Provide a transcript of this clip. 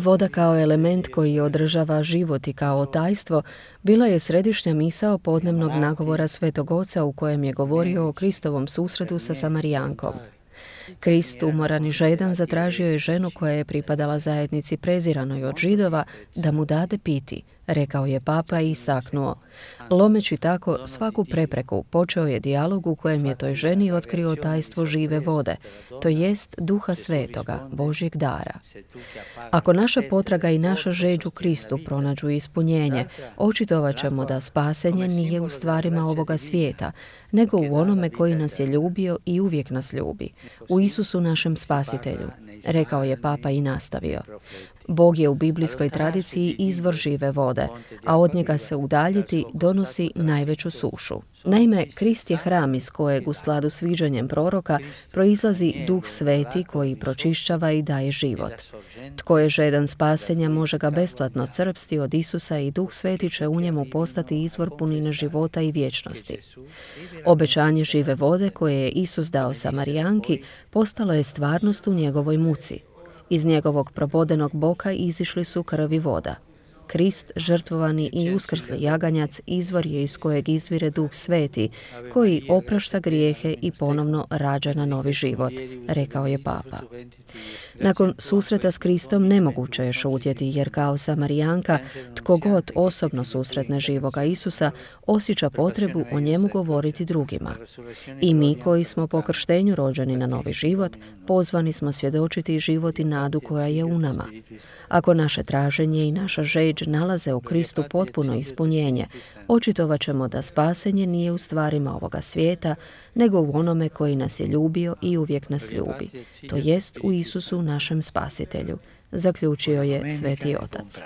Voda kao element koji održava život i kao tajstvo bila je središnja misao podnevnog nagovora Svetog Oca u kojem je govorio o Kristovom susredu sa Samarijankom. Krist, umoran i žedan, zatražio je ženu koja je pripadala zajednici preziranoj od židova da mu dade piti, rekao je papa i istaknuo. Lomeći tako svaku prepreku, počeo je dijalog u kojem je toj ženi otkrio tajstvo žive vode, to jest duha svetoga, Božjeg dara. Ako naša potraga i naša žeđ u Kristu pronađu ispunjenje, očitovat ćemo da spasenje nije u stvarima ovoga svijeta, nego u onome koji nas je ljubio i uvijek nas ljubi, u Isusu našem spasitelju, rekao je papa i nastavio. Bog je u biblijskoj tradiciji izvor žive vode, a od njega se udaljiti donosi najveću sušu. Naime, Krist je hram iz kojeg u skladu s viđanjem proroka proizlazi duh sveti koji pročišćava i daje život. Tko je žedan spasenja može ga besplatno crpsti od Isusa i duh sveti će u njemu postati izvor punine života i vječnosti. Obećanje žive vode koje je Isus dao Samarijanki postalo je stvarnost u njegovoj muci. Iz njegovog probodenog boka izišli su krvi voda. Krist, žrtvovani i uskrsli jaganjac, izvor je iz kojeg izvire duh sveti, koji oprašta grijehe i ponovno rađa na novi život, rekao je papa. Nakon susreta s Kristom nemoguće je šutjeti, jer kao Samarijanka, tko god osobno susretne živoga Isusa, osjeća potrebu o njemu govoriti drugima. I mi koji smo po krštenju rođeni na novi život, pozvani smo svjedočiti život i nadu koja je u nama. Ako naše traženje i naša žeđ već nalaze u Kristu potpuno ispunjenje, očitovat ćemo da spasenje nije u stvarima ovoga svijeta, nego u onome koji nas je ljubio i uvijek nas ljubi, to jest u Isusu našem spasitelju, zaključio je Sveti Otac.